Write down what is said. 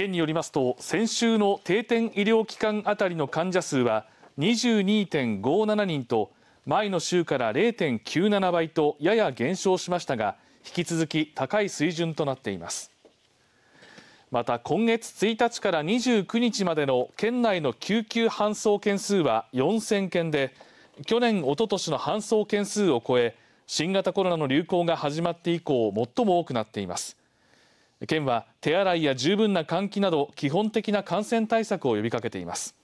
県によりますと先週の定点医療機関当たりの患者数は22.57人と前の週から0.97倍とやや減少しましたが引き続き高い水準となっています。また今月1日から29日までの県内の救急搬送件数は4000件で去年おととしの搬送件数を超え新型コロナの流行が始まって以降最も多くなっています。県は手洗いや十分な換気など基本的な感染対策を呼びかけています。